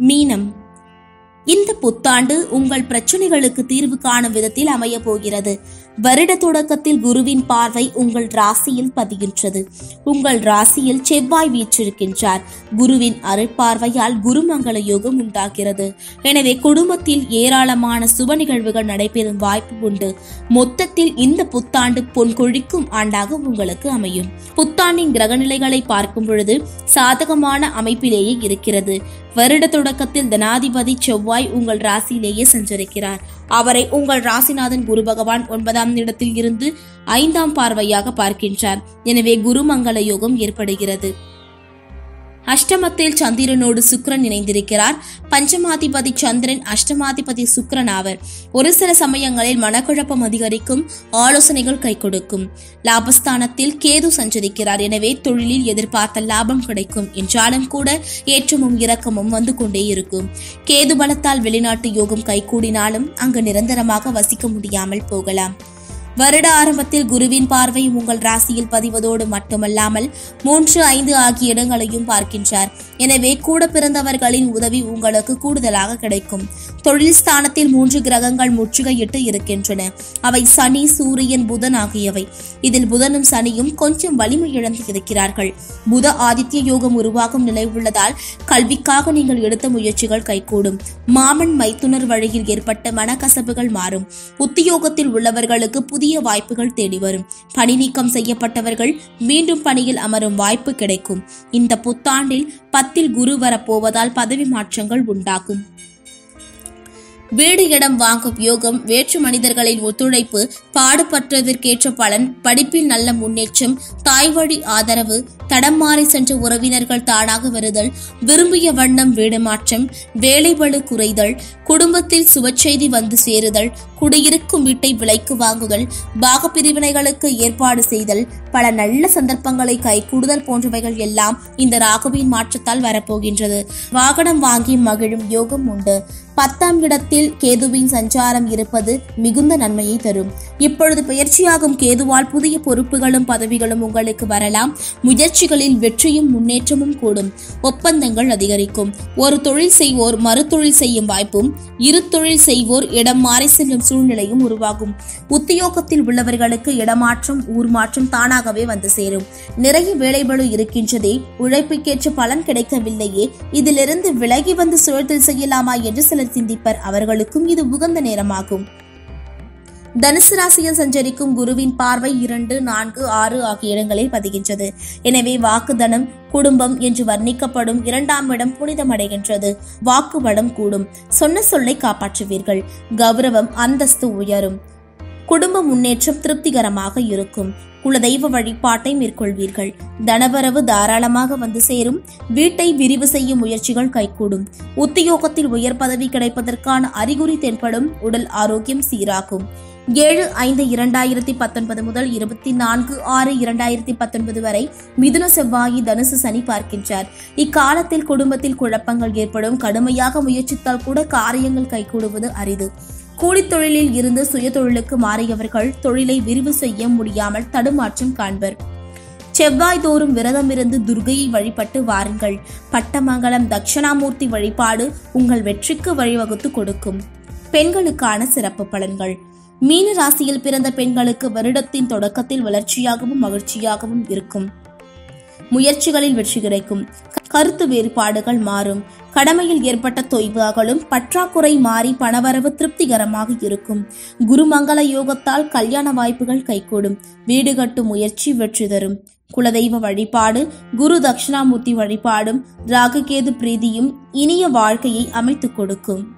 மீனம் இந்த புத்தாண்டு உங்கள் பிரச்சனைகளுக்கு தீர்வு காணும் விதத்தில் அமைய போகிறது. வருட தொடக்கத்தில் குருவின் பார்வை உங்கள் ராசியில் பதிகின்றது. உங்கள் ராசியில் செவ்வாய் வீற்றிருக்கின்றார். குருவின் அருட்பார்வையால் குருமங்கள யோகம் உண்டாகிறது. எனவே குடும்பத்தில் ஏராளமான சுப நிகழ்வுகள் நடைபெறும் வாய்ப்பு உண்டு. மொத்தத்தில் இந்த புத்தாண்டு பொன் கொழிக்கும் ஆண்டாக உங்களுக்கு அமையும். புத்தாண்டின் கிரகநிலைகளை பார்க்கும் பொழுது சாதகமான அமைப்பிலேயே இருக்கிறது. வருட தொடக்கத்தில் தனாதிபதி செவ்வாய் உங்கள் ராசியிலேயே சஞ்சரிக்கிறார். அவரை உங்கள் ராசிநாதன் குரு பகவான் ஒன்பதாம் இடத்தில் இருந்து ஐந்தாம் பார்வையாக பார்க்கின்றார். எனவே குருமங்கள யோகம் ஏற்படுகிறது. அஷ்டமத்தில் சந்திரனோடு சுக்கிரன் இணைந்திருக்கிறார். பஞ்சமாதிபதி சந்திரன் அஷ்டமாதிபதி சுக்கிரன் ஆவர். ஒரு சில சமயங்களில் மனக்குழப்பம் அதிகரிக்கும் ஆலோசனைகள் கை கொடுக்கும். லாபஸ்தானத்தில் கேது சஞ்சரிக்கிறார். எனவே தொழிலில் எதிர்பார்த்த லாபம் கிடைக்கும். என்றாலும் கூட ஏற்றமும் இரக்கமும் வந்து கொண்டே இருக்கும். கேது பலத்தால் வெளிநாட்டு யோகம் கைகூடினாலும் அங்கு நிரந்தரமாக வசிக்க முடியாமல் போகலாம். வருட ஆரம்பத்தில் குருவின் பார்வை உங்கள் ராசியில் பதிவதோடு மட்டுமல்லாமல் மூன்று ஐந்து ஆகிய இடங்களையும் பார்க்கின்றார். எனவே கூட பிறந்தவர்களின் உதவி உங்களுக்கு கூடுதலாக கிடைக்கும். தொழில் ஸ்தானத்தில் மூன்று கிரகங்கள் முற்றுகையிட்டு இருக்கின்றன. அவை சனி சூரியன் புதன் ஆகியவை. இதில் புதனும் சனியும் கொஞ்சம் வலிமை இழந்து இருக்கிறார்கள். புத ஆதித்ய யோகம் உருவாகும் நிலை உள்ளதால் கல்விக்காக நீங்கள் எடுத்த முயற்சிகள் கைகூடும். மாமன் மைத்துனர் வழியில் ஏற்பட்ட மனக்கசப்புகள் மாறும். உத்தியோகத்தில் உள்ளவர்களுக்கு புதிய வாய்ப்புகள் தேடி வரும். பணி நீக்கம் செய்யப்பட்டவர்கள் மீண்டும் பணியில் அமரும் வாய்ப்பு கிடைக்கும். இந்த புத்தாண்டில் பத்தில் குரு வரப்போவதால் பதவி மாற்றங்கள் உண்டாகும். வீடு இடம் வாங்கும் யோகம் வேற்று மனிதர்களின் ஒத்துழைப்பு பாடுபட்டதற்கேற்ற பலன் படிப்பில் நல்ல முன்னேற்றம் தாய் வழி ஆதரவு தடம் மாறி சென்ற உறவினர்கள் தானாக வருதல் விரும்பிய வண்ணம் வீடு மாற்றம் வேலைபளு குறைதல் குடும்பத்தில் சுபச்செய்தி வந்து சேருதல் குடியிருக்கும் வீட்டை விலைக்கு வாங்குதல் பாக பிரிவினைகளுக்கு ஏற்பாடு செய்தல் பல நல்ல சந்தர்ப்பங்களை கைகூடுதல் போன்றவைகள் எல்லாம் இந்த ராகுவின் மாற்றத்தால் வரப்போகின்றது. வாகனம் வாங்கி மகிழும் யோகம் உண்டு. பத்தாம் இடத்தில் கேதுவின் சஞ்சாரம் இருப்பது மிகுந்த நன்மையை தரும். இப்பொழுது பயிற்சியாகும் கேதுவால் புதிய பொறுப்புகளும் பதவிகளும் உங்களுக்கு வரலாம். முயற்சிகளில் வெற்றியும் முன்னேற்றமும் கூடும். ஒப்பந்தங்கள் அதிகரிக்கும். ஒரு தொழில் செய்வோர் மறுதொழில் செய்யும் வாய்ப்பும் இரு தொழில் செய்வோர் இடம் மாறி செல்லும் சூழ்நிலையும் உருவாகும். உத்தியோகத்தில் உள்ளவர்களுக்கு இடமாற்றம் ஊர் மாற்றம் தானாகவே வந்து சேரும். நிறைய வேலைபளு இருக்கின்றதே உழைப்புக்கேற்ற பலன் கிடைக்கவில்லையே இதிலிருந்து விலகி வந்து சுழத்தில் செய்யலாமா என்று சில சிலர் சிந்திப்பர் அவர்களுக்கும் இது உகந்த நேரமாகும். தனுசு ராசியில் சஞ்சரிக்கும் குருவின் பார்வை இரண்டு நான்கு ஆறு ஆகிய இடங்களில் பதிகின்றது. எனவே வாக்குதனம் குடும்பம் என்று வர்ணிக்கப்படும் இரண்டாம் இடம் புனிதமடைகின்றது. வாக்குவடம் கூடும். சொன்ன சொல்லை காப்பாற்றுவீர்கள். கௌரவம் அந்தஸ்து உயரும். குடும்ப முன்னேற்றம் திருப்திகரமாக இருக்கும். குலதெய்வ வழிபாட்டை மேற்கொள்வீர்கள். தனவரவு தாராளமாக வந்து சேரும். வீட்டை விரிவு செய்யும் முயற்சிகள் கைகூடும். உத்தியோகத்தில் உயர் பதவி கிடைப்பதற்கான அறிகுறி தென்படும். உடல் ஆரோக்கியம் சீராகும். ஏழு ஐந்து இரண்டாயிரத்தி பத்தொன்பது முதல் இருபத்தி நான்கு ஆறு இரண்டாயிரத்தி பத்தொன்பது வரை மிதுன செவ்வாயி தனுசு சனி பார்க்கின்றார். இக்காலத்தில் குடும்பத்தில் குழப்பங்கள் ஏற்படும். கடுமையாக முயற்சித்தால் கூட காரியங்கள் கைகூடுவது அரிது. கூலித்தொழிலில் இருந்து சுயதொழிலுக்கு மாறியவர்கள் தொழிலை விரிவு செய்ய முடியாமல் தடுமாற்றம் காண்பர். செவ்வாய் தோறும் விரதமிருந்து துர்கையை வழிபட்டு வாருங்கள். பட்டமங்கலம் தட்சிணாமூர்த்தி வழிபாடு உங்கள் வெற்றிக்கு வழிவகுத்து கொடுக்கும். பெண்களுக்கான சிறப்பு பலன்கள். மீன ராசியில் பிறந்த பெண்களுக்கு வருடத்தின் தொடக்கத்தில் வளர்ச்சியாகவும் மகிழ்ச்சியாகவும் இருக்கும். முயற்சிகளில் வெற்றி கிடைக்கும். கருத்து வேறுபாடுகள் மாறும். கடமையில் ஏற்பட்ட தொய்வு அகலும் பற்றாக்குறை மாறி பணவரவு திருப்திகரமாக இருக்கும். குருமங்கள யோகத்தால் கல்யாண வாய்ப்புகள் கைகூடும். வீடு கட்டும் முயற்சி வெற்றி தரும். குலதெய்வ வழிபாடு குரு தட்சிணாமூர்த்தி வழிபாடும் ராகுகேது பிரீதியும் இனிய வாழ்க்கையை அமைத்துக் கொடுக்கும்.